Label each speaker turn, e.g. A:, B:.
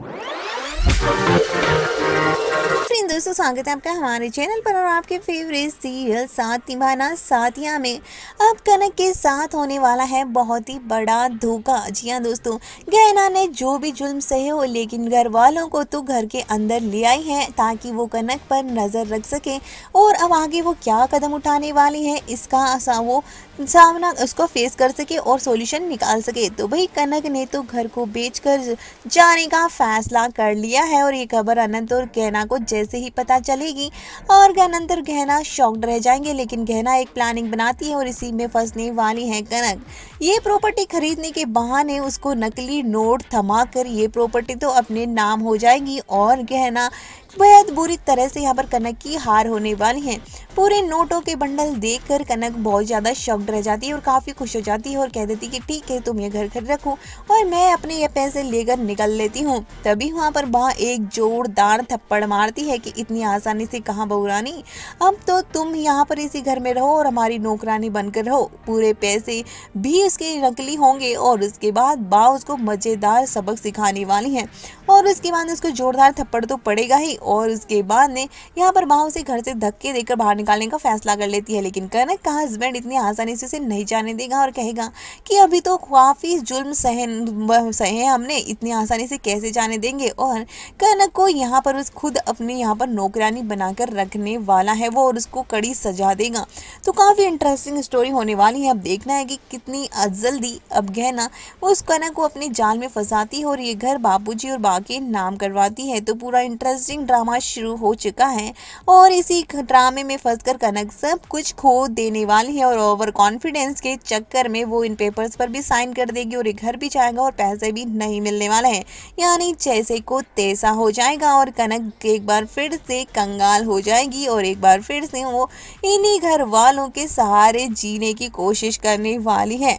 A: Thank you. दोस्तों, स्वागत है आपका हमारे चैनल पर और आपके फेवरेट सीरियल साथ निभाना साथिया में। अब कनक के साथ होने वाला है बहुत ही बड़ा धोखा। जी हाँ दोस्तों गहना ने जो भी जुल्म सहे हो, लेकिन घर वालों को तो घर के अंदर ले आई है ताकि वो कनक पर नज़र रख सके। और अब आगे वो क्या कदम उठाने वाली है, इसका वो सामना उसको फेस कर सके और सोल्यूशन निकाल सके। तो भाई, कनक ने तो घर को बेचकर जाने का फैसला कर लिया है और ये खबर अनंत और गहना को जैसे ही पता चलेगी। और और गहना शॉक्ड रह जाएँगे, लेकिन गहना एक प्लानिंग बनाती है और इसी में फंसने वाली है कनक। ये प्रॉपर्टी खरीदने के बहाने उसको नकली नोट थमा कर ये प्रॉपर्टी तो अपने नाम हो जाएगी और गहना बेहद बुरी तरह से यहाँ पर कनक की हार होने वाली है। पूरे नोटों के बंडल देखकर कनक बहुत ज़्यादा शॉक्ड रह जाती है और काफ़ी खुश हो जाती है और कह देती कि ठीक है, तुम ये घर घर रखो और मैं अपने ये पैसे लेकर निकल लेती हूँ। तभी वहाँ पर वहाँ एक जोरदार थप्पड़ मारती है कि इतनी आसानी से कहाँ बहुरानी, अब तो तुम यहाँ पर इसी घर में रहो और हमारी नौकरानी बनकर रहो। पूरे पैसे भी उसके नकली होंगे और उसके बाद बा उसको मज़ेदार सबक सिखाने वाली है और उसके बाद उसको जोरदार थप्पड़ तो पड़ेगा ही। और उसके बाद ने यहाँ पर माँ उसे घर से धक्के देकर बाहर निकालने का फैसला कर लेती है। लेकिन कनक का हस्बैंड इतनी आसानी से उसे नहीं जाने देगा और कहेगा कि अभी तो काफ़ी जुल्म सहन सहे हमने, इतनी आसानी से कैसे जाने देंगे? और कनक को यहाँ पर उस खुद अपने यहाँ पर नौकरानी बनाकर रखने वाला है, वो और उसको कड़ी सजा देगा। तो काफ़ी इंटरेस्टिंग स्टोरी होने वाली है। अब देखना है कि कितनी जल्दी अब गहना उस कनक को अपने जाल में फंसाती है और ये घर बापूजी और बा के नाम करवाती है। तो पूरा इंटरेस्टिंग ड्रामा शुरू हो चुका है और इसी ड्रामे में फंसकर कनक सब कुछ खो देने वाली है और ओवर कॉन्फिडेंस के चक्कर में वो इन पेपर्स पर भी साइन कर देगी और घर भी जाएगा और पैसे भी नहीं मिलने वाले हैं। यानी जैसे को तैसा हो जाएगा और कनक एक बार फिर से कंगाल हो जाएगी और एक बार फिर से वो इन्हीं घर वालों के सहारे जीने की कोशिश करने वाली है।